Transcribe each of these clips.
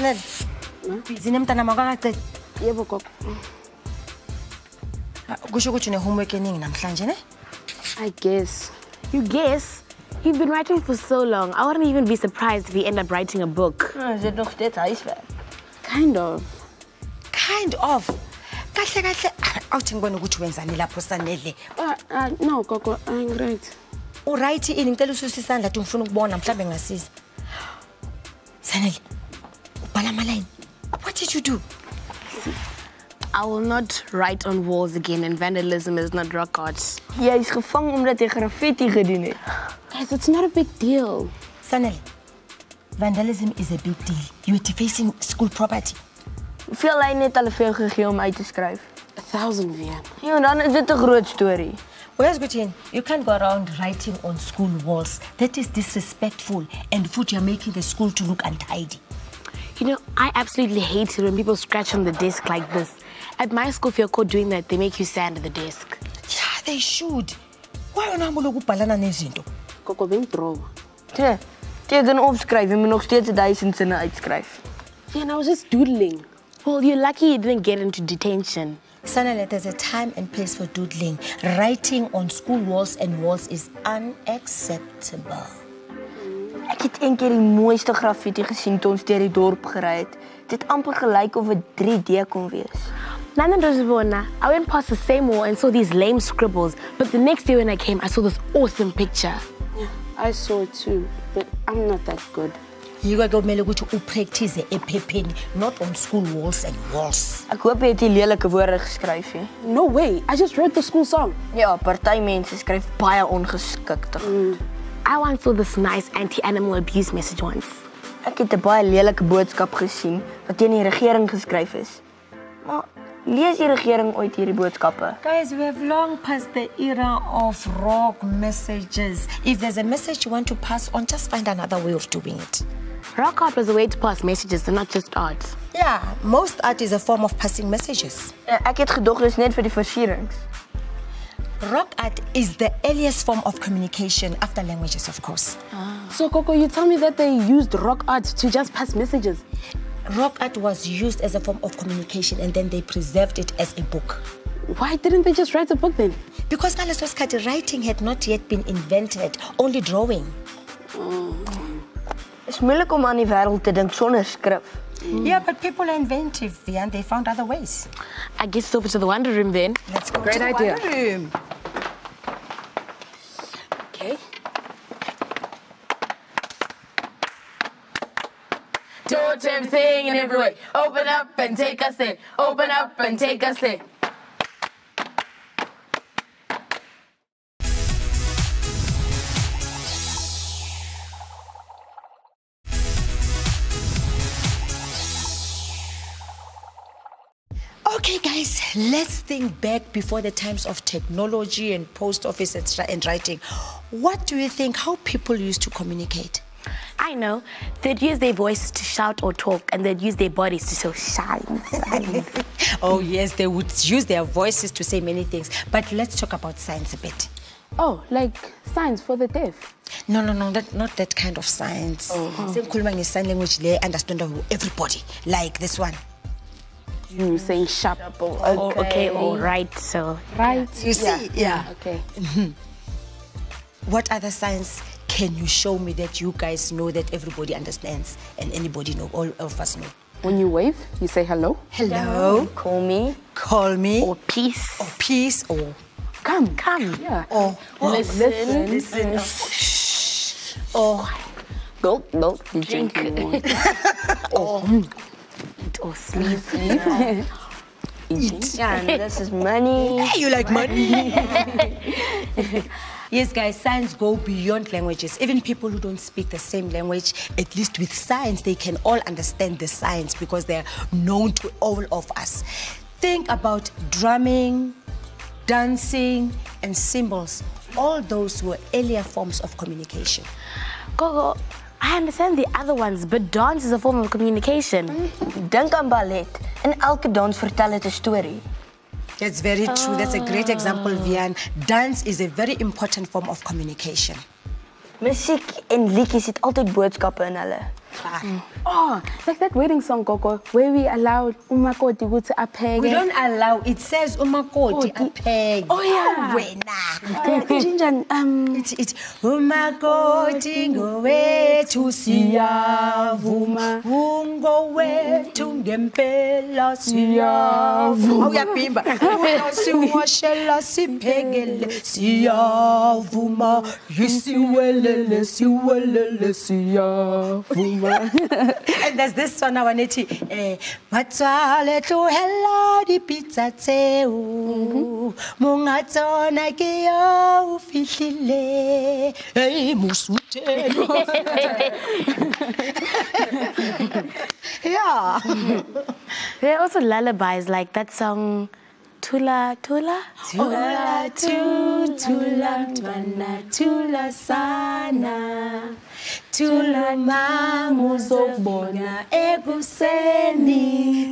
Sanel. Busy nemntana makakaqedi. Yebo gogo. Kusho ukuthi une-homework eningi namhlanje ne? I guess. You guess? You've been writing for so long. I wouldn't even be surprised if you end up writing a book. Is dit nog steeds huiswerk? Kind of. Kind of. Kahle kahle awuthi ngibone ukuthi wenzani lapho Sanele. Uh, uh, no gogo, I'm great. Uright ini ngicela ususe isandla athi ngifuna ukubona mhlambe ngasiza. Sanele. Ubhala. What did you do? I will not write on walls again, and vandalism is not rock art. Jy is gevang omdat jy graffiti gedoen het. Guys, it's not a big deal. Sanele. Vandalism is a big deal. You're defacing school property. Hoeveel lyne het hulle vir jou gegee om uit te skryf? A thousand, Vian. Ja, dan is dit 'n groot story. Well, Gutin, you can't go around writing on school walls. That is disrespectful and food you're making the school to look untidy. You know, I absolutely hate it when people scratch on the desk like this. At my school, if you're caught doing that, they make you stand sand the desk. Yeah, they should. Why unahambo lokubhalana nezinto? Gogo, bengidraw. Tjie, teken opskryf en moet nog steeds 1000 sinne uitskryf. Vian, I was just doodling. Well, you're lucky you didn't get into detention. Sanele, there's a time and place for doodling. Writing on school walls and walls is unacceptable. Ek het een keer die mooiste graffiti gesien toe ons deur die dorp gery het. Dit amper gelyk of dit 3D kon wees. Nana Dozibona, I went past the same wall and saw these lame scribbles, but the next day when I came, I saw this awesome picture. Yeah, I saw it too, but I'm not that good. Yiko ke kumele ukuthi upractice ephepheni, not on school walls and walls. Ek hoop jy het nie lelike woorde geskryf nie. No way, I just wrote the school song. Ja, party mense skryf baie ongeskikte. I once saw this nice anti-animal abuse message once. Ek het 'n baie lelike boodskap gesien wat teen die regering geskryf is. Maar lees die regering ooit hierdie boodskappe? Guys, we have long passed the era of rock messages. If there's a message you want to pass on, just find another way of doing it. Rock art was a way to pass messages and not just art. Yeah, most art is a form of passing messages. Ja, ek het gedog dis net vir die versierings. Rock art is the earliest form of communication after languages, of course. Ah. So, Gogo, you tell me that they used rock art to just pass messages. Rock art was used as a form of communication and then they preserved it as a book. Why didn't they just write a book then? Because ngaleso sikhathi writing had not yet been invented, only drawing. Dit is moeilik om aan die wêreld te dink sonder skrif. Yeah, but people are inventive and they found other ways. I guess it's over to the wonder room then. Let's go Great to the idea. wonder room. Okay. Touch everything and every way. Open up and take us in. Open up and take us in. Let's think back before the times of technology and post office and writing. What do you think how people used to communicate? I know. They'd use their voice to shout or talk, and they'd use their bodies to show shine. shine. Oh, yes, they would use their voices to say many things. But let's talk about science a bit. Oh, like signs for the deaf. No, no, no, that, not that kind of science. Oh. Sengikhuluma nge-sign language they understood by everybody, like this one. You saying sharp. Oh, okay, all right. So, Right. You see? Yeah. Mm, okay. What other signs can you show me that you guys know that everybody understands and anybody know, all of us know? When you wave, you say hello. Hello, Call me. call me, or peace. or peace, or Come. Come. Yeah. or Listen. listen, Shh. or Gulp, gulp. You drink anymore. Hmm. Or sleep. eat. Ja, en this is money. Hey, you like money? yes, guys, signs go beyond languages. Even people who don't speak the same language, at least with signs, they can all understand the signs because they're known to all of us. Think about drumming, dancing, and symbols. All those were earlier forms of communication. Gogo, I understand the other ones, but dance is a form of communication. Dink aan ballet. In elke dans vertel dit 'n storie. That's very true. That's a great example, Vian. Dance is a very important form of communication. Musiek en liedjies het altyd boodskappe in hulle. Oh, like that wedding song, Gogo, where we allowed umakoti ukuthi apheke. We don't allow. It says umakoti Oh, apeg. Oh, yeah. Wena. Ginger, um, It's it. Umakoti ngowethu siyavuma. Ungowethu ngempela siyavuma. Uyabhimba. Siwashela siphekele siyavuma. Yisiwelele siwelele siyavuma. And there's this one I want to eh batswale tlohella dipitsa tseo monga tsona ke yo o fihlile hey mosutelo yeah There are also lullabies like that song, Tula Tula. tula tu tula mntwana tula sana tula mama uzobona ekuseni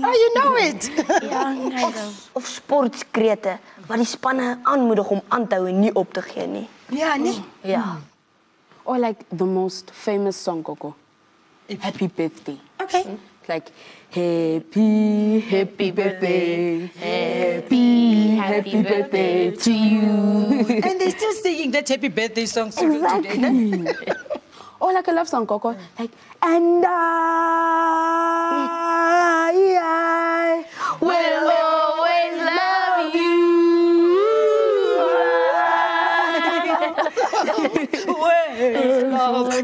oh you know it Yeah, kind of. Of sportskrete wat die spanne aanmoedig om aan te hou en nie op te gee nie. ja nee mm, Ja. or like the most famous song, Gogo. Happy birthday. okay mm. Like, happy, happy birthday, happy, happy birthday to you. and they're still singing that happy birthday song still today no? Exactly. or like a love song, Gogo. Like, and I, I will always love you. Love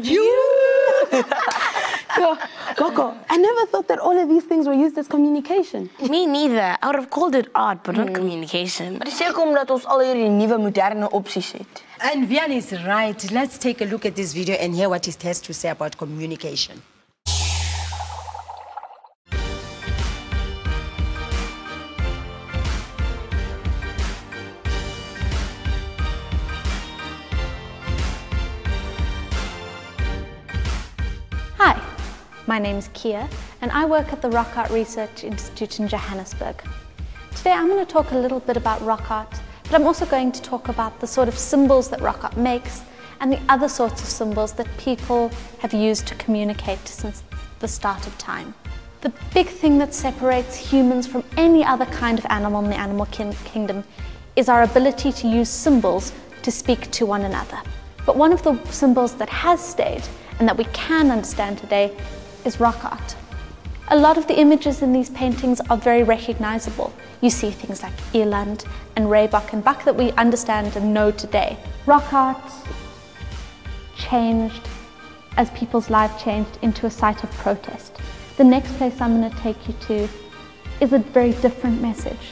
Go- Gogo, I never thought that all of these things were used as communication. Me neither. I would have called it art, but not hmm. communication. Maar dis seker omdat ons al hierdie nuwe moderne opsies het. And Vian is right. Let's take a look at this video and hear what it has to say about communication. Hi, my name is Kia and I work at the Rock Art Research Institute in Johannesburg. Today I'm going to talk a little bit about rock art, but I'm also going to talk about the sort of symbols that rock art makes and the other sorts of symbols that people have used to communicate since the start of time. The big thing that separates humans from any other kind of animal in the animal kin- kingdom is our ability to use symbols to speak to one another. But one of the symbols that has stayed and that we can understand today is rock art. A lot of the images in these paintings are very recognizable. You see things like Eland and Rhebok and Buck that we understand and know today. Rock art changed as people's lives changed into a site of protest. The next place I'm going to take you to is a very different message.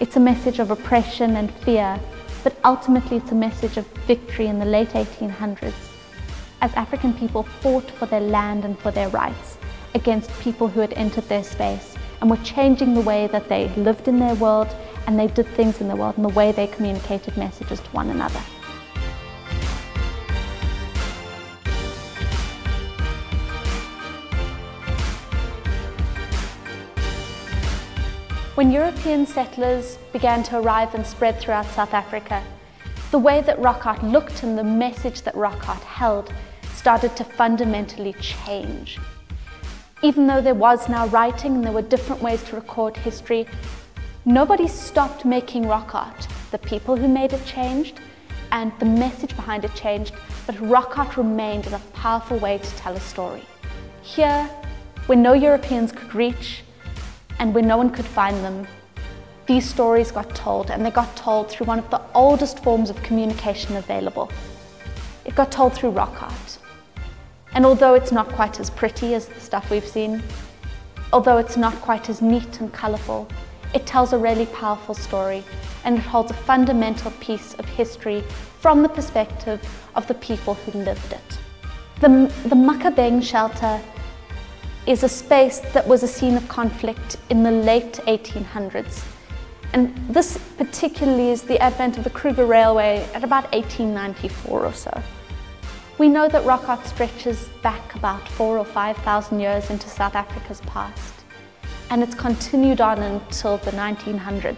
It's a message of oppression and fear, but ultimately it's a message of victory in the late 1800s as African people fought for their land and for their rights against people who had entered their space and were changing the way that they lived in their world and they did things in the world and the way they communicated messages to one another. When European settlers began to arrive and spread throughout South Africa, the way that rock art looked and the message that rock art held started to fundamentally change. Even though there was now writing and there were different ways to record history, nobody stopped making rock art. The people who made it changed and the message behind it changed, but rock art remained as a powerful way to tell a story. Here, where no Europeans could reach and where no one could find them, these stories got told, and they got told through one of the oldest forms of communication available. It got told through rock art. And although it's not quite as pretty as the stuff we've seen, although it's not quite as neat and colourful, it tells a really powerful story and it holds a fundamental piece of history from the perspective of the people who lived it. The, the shelter is a space that was a scene of conflict in the late 1800s. And this particularly is the advent of the Kruger Railway at about 1894 or so. We know that rock art stretches back about four or 5,000 years into South Africa's past, and it's continued on until the 1900s.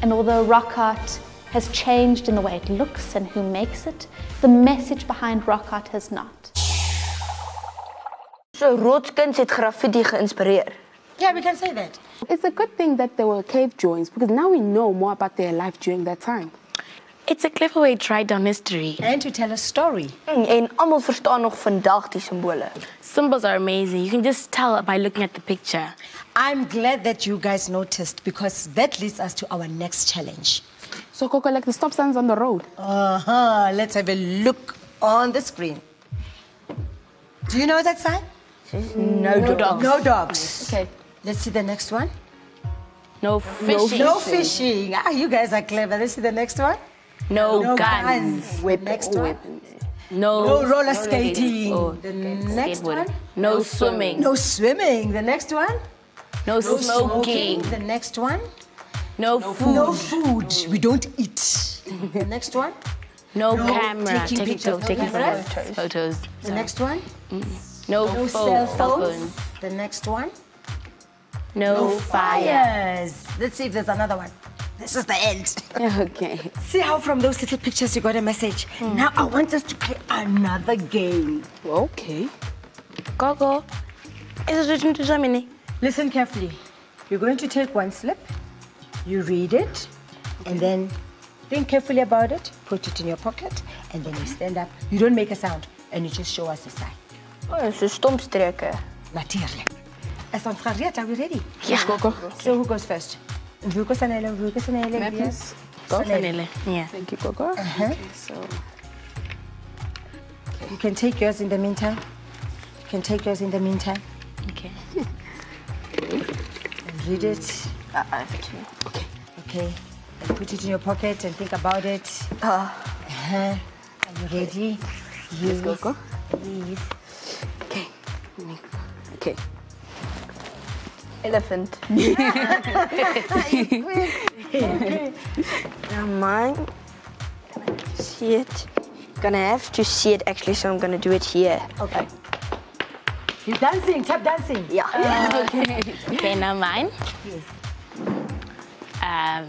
And although rock art has changed in the way it looks and who makes it, the message behind rock art has not. So rotskuns het graffiti geïnspireer. Yeah, we can say that. It's a good thing that there were cave drawings because now we know more about their life during that time. It's a clever way to write down history. And to tell a story. Mm, En almal verstaan nog vandag die simbole. Symbols are amazing. You can just tell by looking at the picture. I'm glad that you guys noticed because that leads us to our next challenge. So Gogo, like the stop signs on the road. Uh-huh. Let's have a look on the screen. Do you know that sign? No, No dogs. No dogs. Okay. Let's see the next one. No fishing. No fishing. Ah, you guys are clever. Let's see the next one. No, guns. The next one. No, No roller skating. Oh, The next one. No swimming. No swimming. The next one. No smoking. The next one. No food. No food. We don't eat. the next one. No No camera. taking Taking, pictures, no taking cameras. photos. Photos. The next one. No, No phone, cell cell phones. The next one. No, fire. Fires. Let's see if there's another one. This is the end. Okay. See how from those little pictures you got a message. Hmm. Now I want us to play another game. Okay. Gogo. Is it written to Germany? Listen carefully. You're going to take one slip, you read it, and then think carefully about it, put it in your pocket, and then you stand up. You don't make a sound, and you just show us the sign. Oh, so stompstreke. Natuurlijk. Is ons gereed? Are we ready? Yes, Gogo. So who goes first? Vuko Sanele, Vuko Sanele. Matthews. Vanille. Yeah. Thank you, Gogo. Okay, so You can take yours in the meantime. You can take yours in the meantime. Okay. And read it. I have to. Okay. And put it in your pocket and think about it. Ah, Uh-huh. Are you ready? Yes. Gogo. Yes. Okay. Okay. Elephant. Now mine. See it. Gonna have to see it actually, so I'm gonna do it here. Okay. You're dancing, tap dancing. Yeah. Okay, okay, now mine. Yes. Um,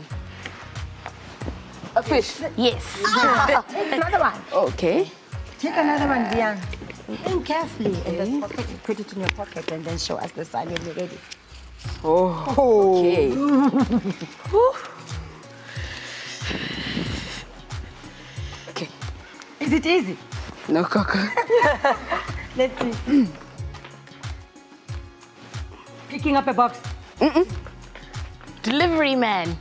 A fish. yes. Take another one. Okay. Take another one, Diane. Think carefully in the pocket. Put it in your pocket and then show us the sign when you're ready. Oh. Okay. okay. Is it easy? No, Gogo. Let's see. Picking up a box. Delivery man.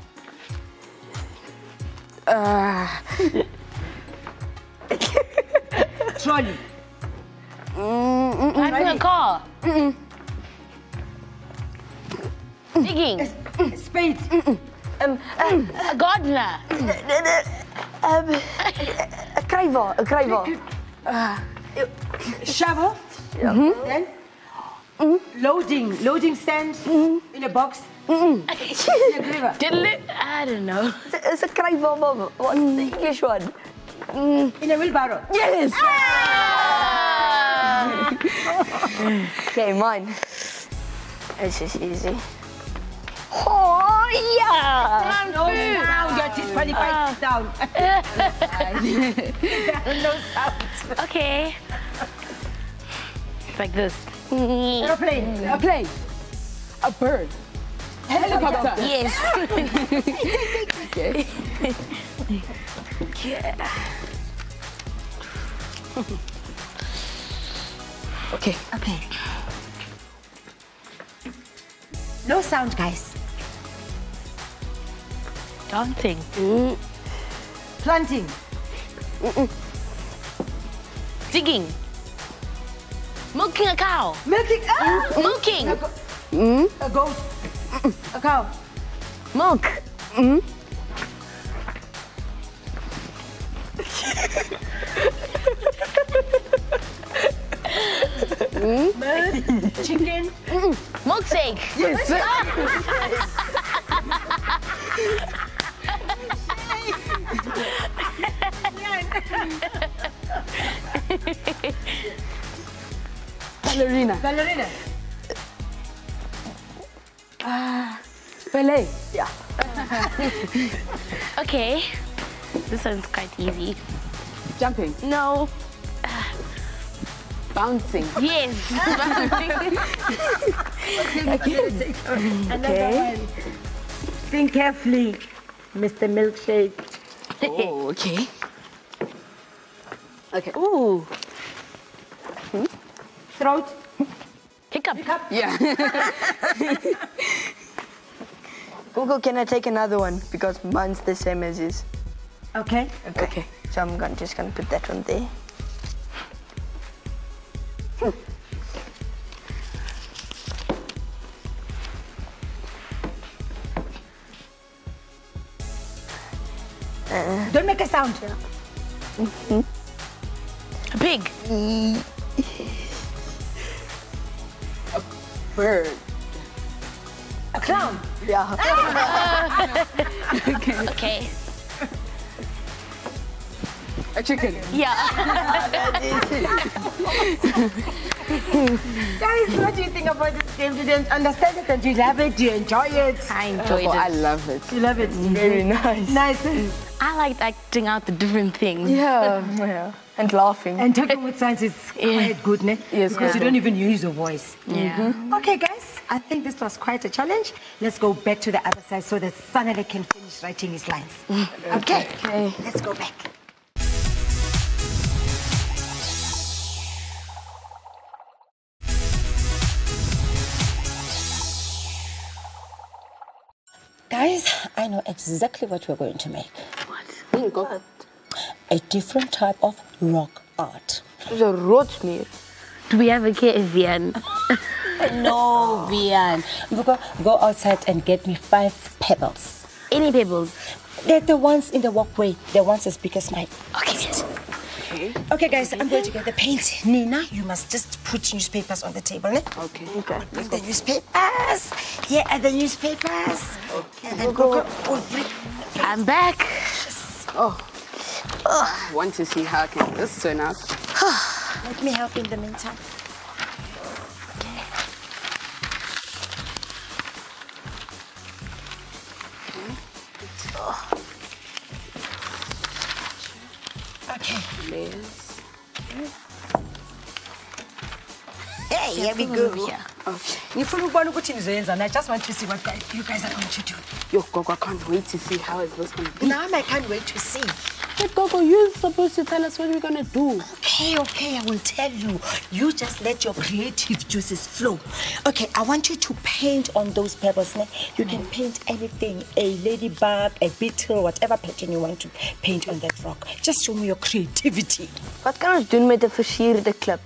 Uh. Trolley. Driving a car. Digging. Spade. Um, uh, A gardener. um, a kruiwagen, a kruiwagen. Shovel. Then loading. Loading stand in a box. In a river. Deli- I don't know. It's a kruiwagen, mama. What's the English one? In a wheelbarrow. Yes! okay, mine. This is easy. Yeah! No sound. You're disqualified. Uh, Sit down. no sound. Okay. It's like this. Aeroplane. Mm. A plane. A bird. Helicopter. Yes. Okay. Yeah. Okay. Okay. No sound, guys. Dancing. Mm. Planting. Digging. Milking a cow. Milking. Ah! Milking. A, go- mm. a goat. A cow. Milk. Chicken. Milkshake. Ballerina. Ballerina. Ah, ballet. Yeah. Okay. This one's quite easy. Jumping. No. Bouncing. Yes. Okay. Think carefully, Mr. Milkshake. Oh, okay. Okay. Ooh. Hmm? Throat. Hiccup. Yeah. Gogo, can I take another one? Because mine's the same as his. Okay. okay. okay. So I'm gonna, just gonna put that one there. Hmm. Hmm. Don't make a sound. Hmm. A pig. A bird. A clown. Yeah. Okay. A chicken. Yeah. Guys, what do you think about this game? Do you understand it and you love it? Do you enjoy it? I enjoyed Oh, I love it. You love it? Mm-hmm. Very nice. Nice. I liked acting out the different things. Yeah. Yeah. And laughing. And talking with science is quite good, ne? Yes, Because you don't even use your voice. Yeah. Mm-hmm. Okay, guys, I think this was quite a challenge. Let's go back to the other side so that Sanele can finish writing his lines. Okay. Okay. Let's go back. Guys, I know exactly what we're going to make. What? Bingo. A different type of rock art. It's a rotsmeer. Do we have a Vian? No, Vian. Go, go outside and get me five pebbles. Any pebbles? They're the ones in the walkway. The ones as big as mine. Okay. Okay. Okay, guys, I'm going to get the paint. Nina, you must just put newspapers on the table. Ne? Okay. Okay. Bring the newspapers. Here are the newspapers. Okay. And then Gogo will bring. I'm back. Oh. I want to see how can this turn out. Let me help in the meantime. Okay. Layers. Hey, here we go. Here. Okay. ngifuna ukubona ukuthi nizoyenza and i just want to see what you guys are going to do Yo, Gogo, I can't wait to see how is this going to be. now i can't wait to see But Gogo, you're supposed to tell us what we're going to do. okay okay i will tell you you just let your creative juices flow okay i want you to paint on those pebbles ne? you can paint anything a ladybug a beetle whatever pattern you want to paint on that rock just show me your creativity What can Wat kan ons doen met 'n versierde klip?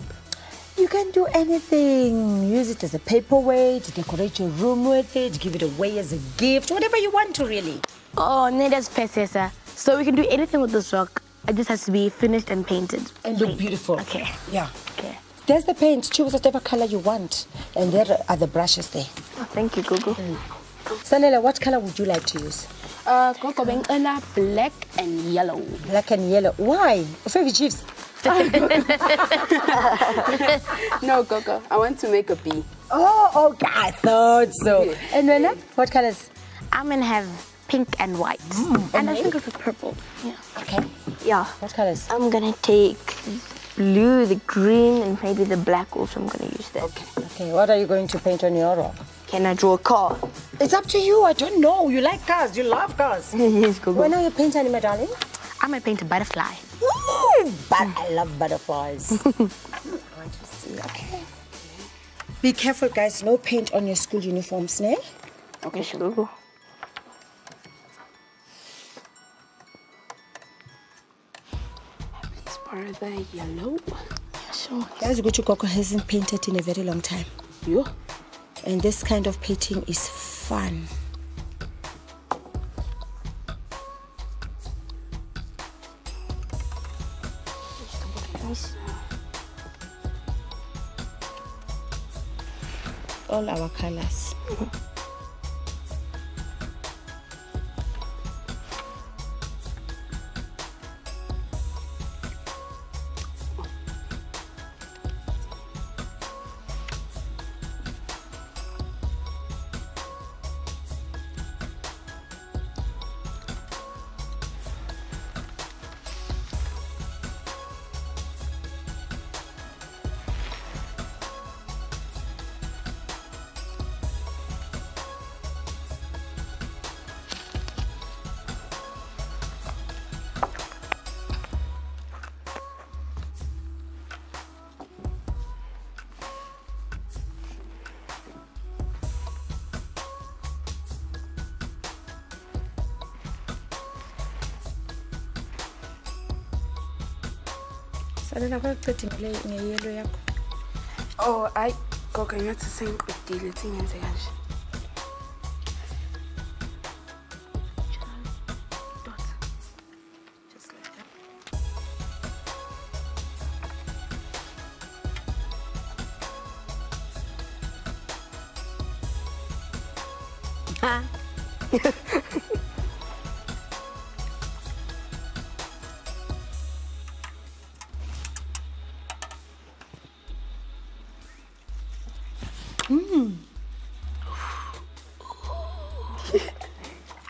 You can do anything. Use it as a paperweight, decorate your room with it, give it away as a gift, whatever you want to really. Oh, Neda's Pesesa. So we can do anything with this rock. It just has to be finished and painted. And look beautiful. Okay. Yeah. Okay. There's the paint. Choose whatever color you want. And there are the brushes there. Oh, thank you, Gogo. Sanele, what color would you like to use? Uh, black and yellow. Black and yellow. Why? Favorite chiefs. No, Gogo, I want to make a bee. Oh, okay. I thought so. And Nana, what colors? I'm gonna have pink and white. Mm. and I think it was purple. Yeah. Okay. Yeah. What colors? I'm gonna take blue, the green, and maybe the black also. I'm gonna use that. Okay. Okay, what are you going to paint on your rock? Can I draw a car? It's up to you. I don't know. You like cars. You love cars. yes, Gogo. When are you painting, my darling? I'm gonna paint a butterfly. Ooh, but I love butterflies. I want to see. Okay. Be careful, guys. No paint on your school uniforms, ne? Okay, Gogo. Borrow yellow. Sure. Guys, Gucci Coco hasn't painted in a very long time. Yo. And this kind of painting is fun. All our colors. salela kwakuceda ngeyelo yakho. Oh hayi gogo ngathi sengiqedile singenze kanje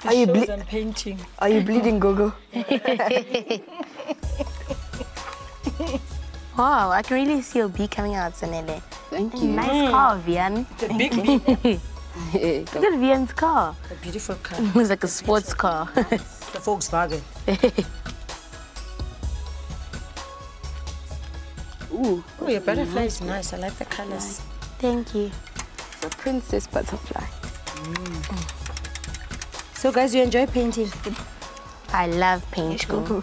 Are you, Shows ble- I'm painting are you bleeding, Gogo? Wow, I can really see your bee coming out, Sanele. Thank you. Nice car, mm. Vian. the big bee Look at Vian's car. a beautiful car It's like a sports car. the Volkswagen Ooh, oh your butterfly is nice I like the colors Thank you. the princess butterfly. Mm. So guys you enjoy painting I love painting.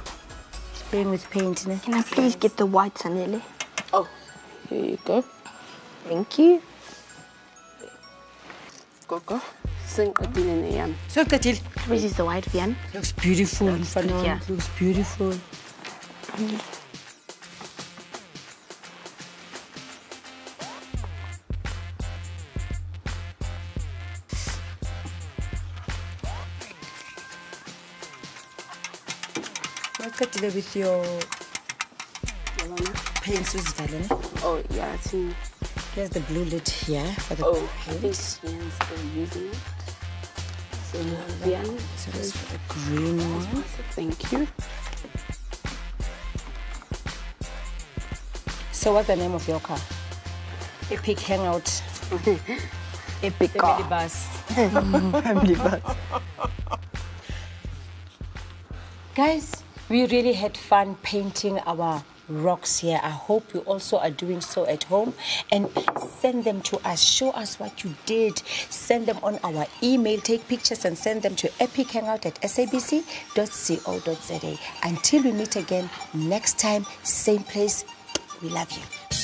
playing with paint ne? Can I please get the white, Sanele? Oh, here you go. Thank you. Gogo, sengiqedile neyami. so qedile Which is the white Vian? looks beautiful mfana wami, yeah. looks beautiful Maqedile with your Yabona? paints uzivale ne? Oh, yeah, thi. here's the blue lid here for the Oh, I think still using it. So, Ian, so this the green one thank you. so what's the name of your car epic hangout Epic car. family bus Family bus. Guys, we really had fun painting our rocks here. I hope you also are doing so at home and send them to us. Show us what you did. Send them on our email. Take pictures and send them to epichangout at sabc.co.za. Until we meet again next time, same place. We love you.